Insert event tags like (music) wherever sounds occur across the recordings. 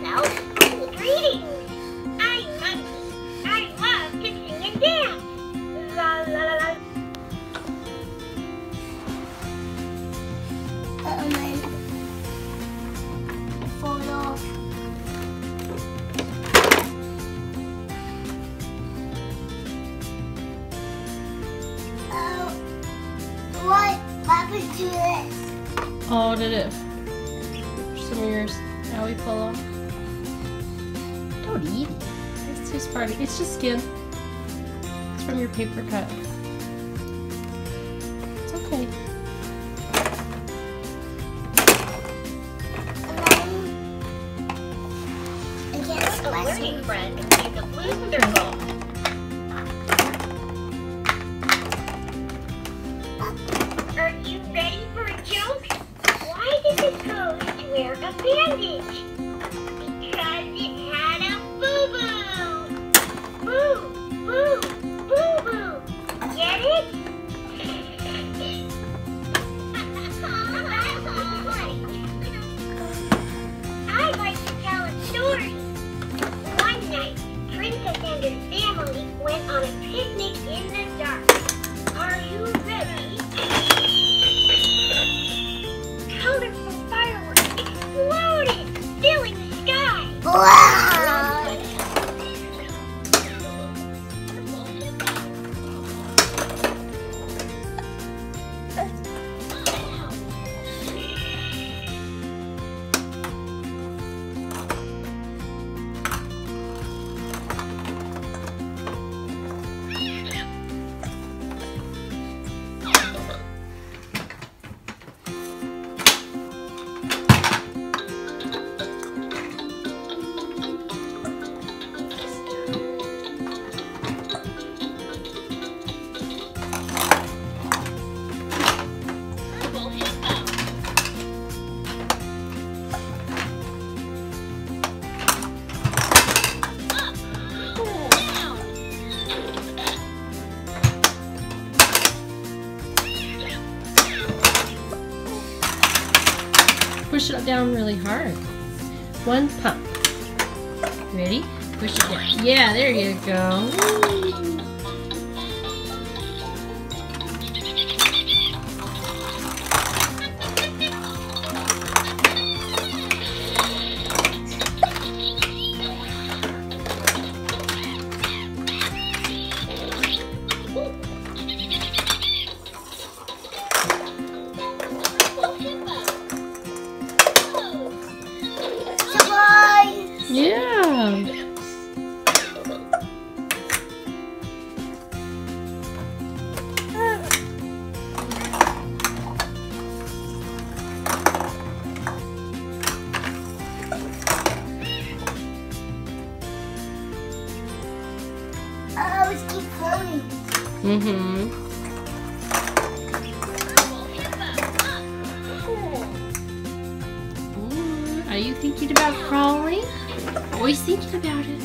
sells cool greetings. I'm Monkey. I love to sing and dance. La la la la. Uh, my photo. Oh, what happened to this? Oh, did it? Some of yours. Now we pull off. Don't eat it. It's just part of It's just skin. It's from your paper cut. It's okay. Um, I can't learning it. friend is a blue circle. Push it down really hard. One pump. Ready? Push it down. Yeah, there you go. Mm-hmm. Are you thinking about crawling? Always thinking about it.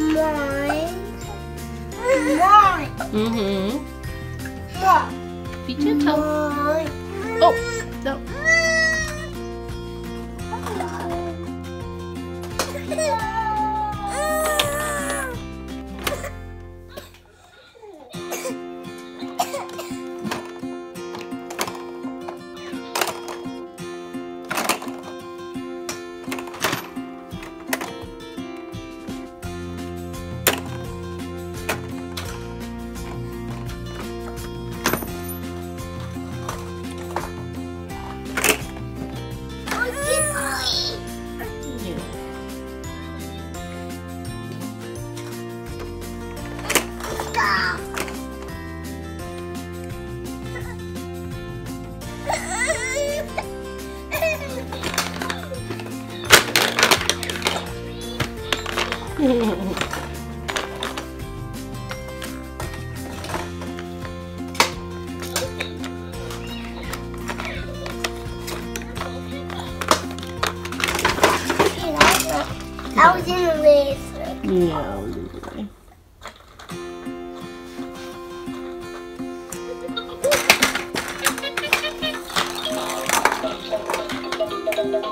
Mine. Mine. Mm-hmm. Be gentle. Mine. They're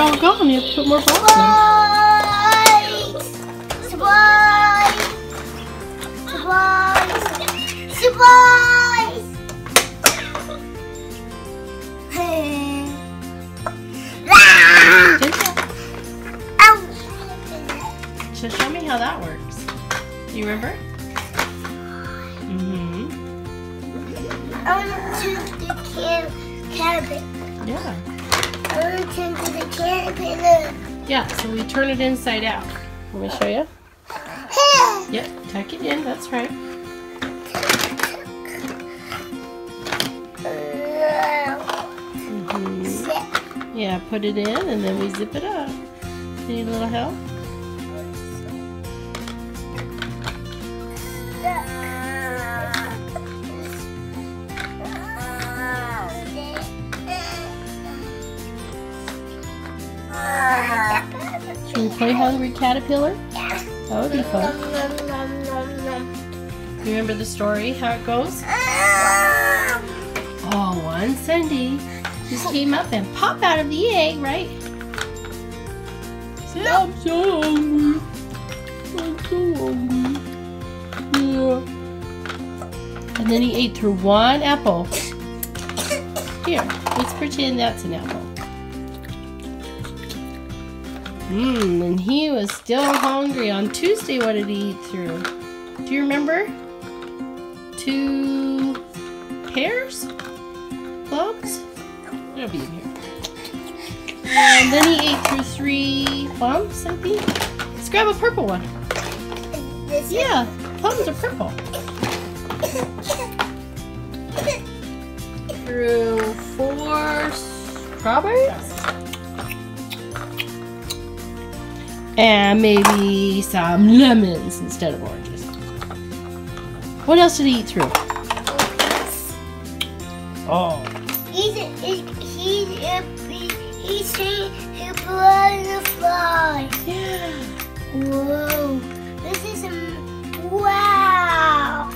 all gone. You have to put more balls in. Remember? Mm-hmm. I want to the can. Yeah. I want to the. Yeah, so we turn it inside out. Let me show you. Yep, tuck it in, that's right. hmm Yeah, put it in and then we zip it up. Need a little help? Should we play Hungry Caterpillar? That would be fun. You remember the story, how it goes? Oh, one Sunday just came up and popped out of the egg, right? Said, I'm so hungry. I'm so hungry. Yeah. And then he ate through one apple. (coughs) Here, let's pretend that's an apple. Mmm, and he was still hungry. On Tuesday, what did he eat through? Do you remember? Two pears? Plums? It'll be in here. And then he ate through three plums, I think. Let's grab a purple one. Yeah, plums are purple. Through four strawberries. And maybe some lemons instead of oranges. What else did he eat through? Oh. He's he's he's he's saying he blood the fly. Yeah. Whoa! This is am- wow!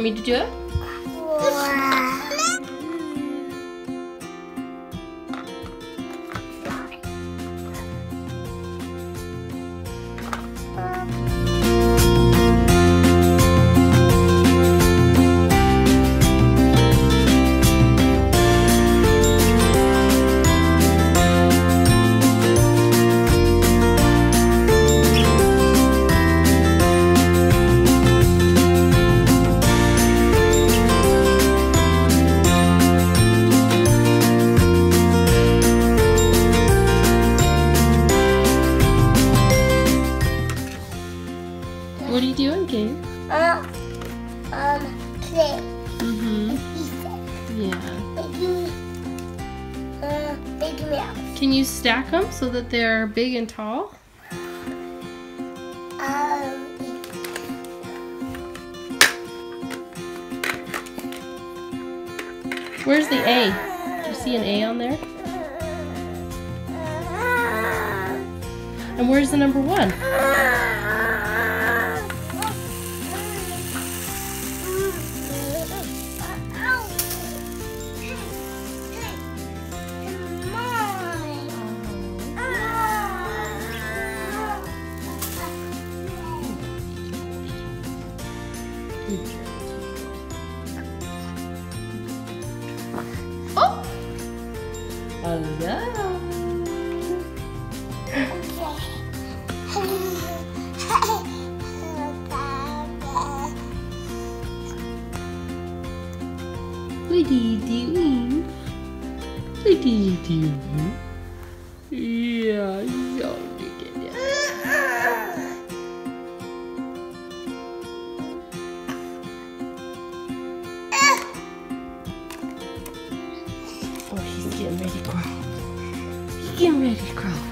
Want me to do it? So that they're big and tall? Um, Where's the A? Do you see an A on there? And where's the number one? What are you doing? What are you doing? Yeah, so that. Oh, he's getting ready to crawl. He's getting ready to crawl.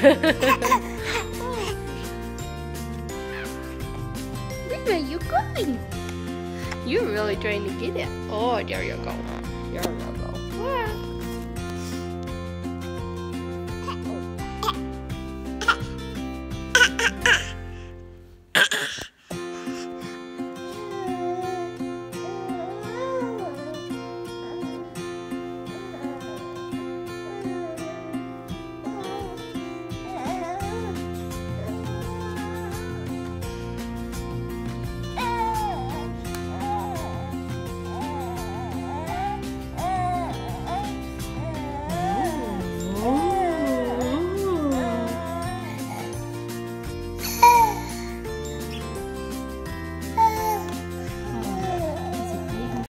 Where are you going? You're really trying to get it. Oh, there you go. There you go.